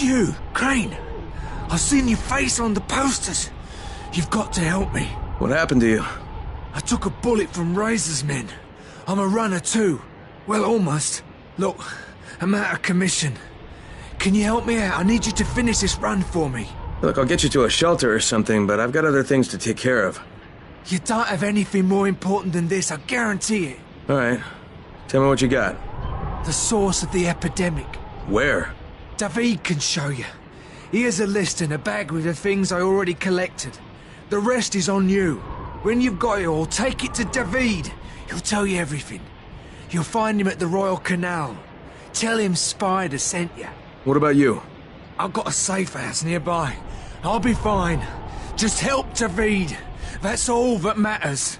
It's you, Crane. I've seen your face on the posters. You've got to help me. What happened to you? I took a bullet from Rais's men. I'm a runner too. Well, almost. Look, I'm out of commission. Can you help me out? I need you to finish this run for me. Look, I'll get you to a shelter or something, but I've got other things to take care of. You don't have anything more important than this, I guarantee it. All right. Tell me what you got. The source of the epidemic. Where? David can show you. Here's a list and a bag with the things I already collected. The rest is on you. When you've got it all, take it to David. He'll tell you everything. You'll find him at the Royal Canal. Tell him Spider sent you. What about you? I've got a safe house nearby. I'll be fine. Just help David. That's all that matters.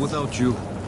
Without you.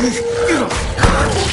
으아!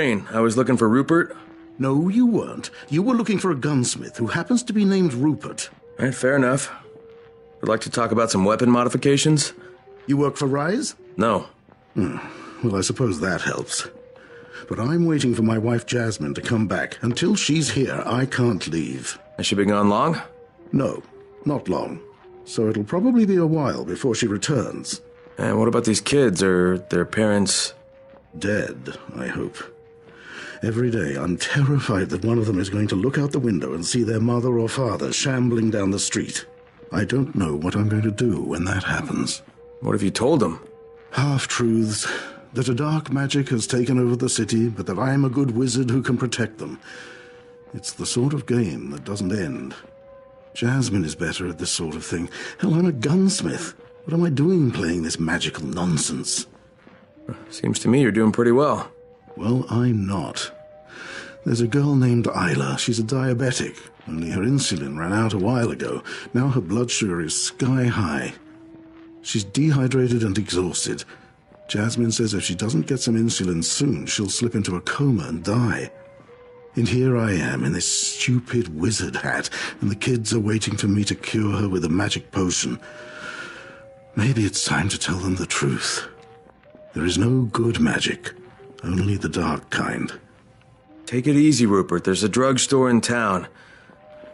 I'm I was looking for Rupert. No, you weren't. You were looking for a gunsmith who happens to be named Rupert. All right, fair enough. I'd like to talk about some weapon modifications? You work for Rais? No. Hmm. Well, I suppose that helps. But I'm waiting for my wife Jasmine to come back. Until she's here, I can't leave. Has she been gone long? No, not long. So it'll probably be a while before she returns. And what about these kids or their parents? Dead, I hope. Every day I'm terrified that one of them is going to look out the window and see their mother or father shambling down the street. I don't know what I'm going to do when that happens. What have you told them? Half truths. That a dark magic has taken over the city, but that I am a good wizard who can protect them. It's the sort of game that doesn't end. Jasmine is better at this sort of thing. Hell, I'm a gunsmith. What am I doing playing this magical nonsense? Seems to me you're doing pretty well. Well, I'm not. There's a girl named Isla. She's a diabetic. Only her insulin ran out a while ago. Now her blood sugar is sky high. She's dehydrated and exhausted. Jasmine says if she doesn't get some insulin soon, she'll slip into a coma and die. And here I am in this stupid wizard hat, and the kids are waiting for me to cure her with a magic potion. Maybe it's time to tell them the truth. There is no good magic, only the dark kind. Take it easy, Rupert. There's a drugstore in town.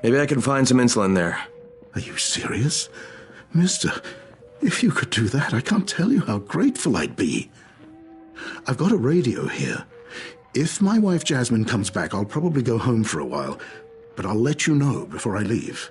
Maybe I can find some insulin there. Are you serious? Mister, if you could do that, I can't tell you how grateful I'd be. I've got a radio here. If my wife Jasmine comes back, I'll probably go home for a while, but I'll let you know before I leave.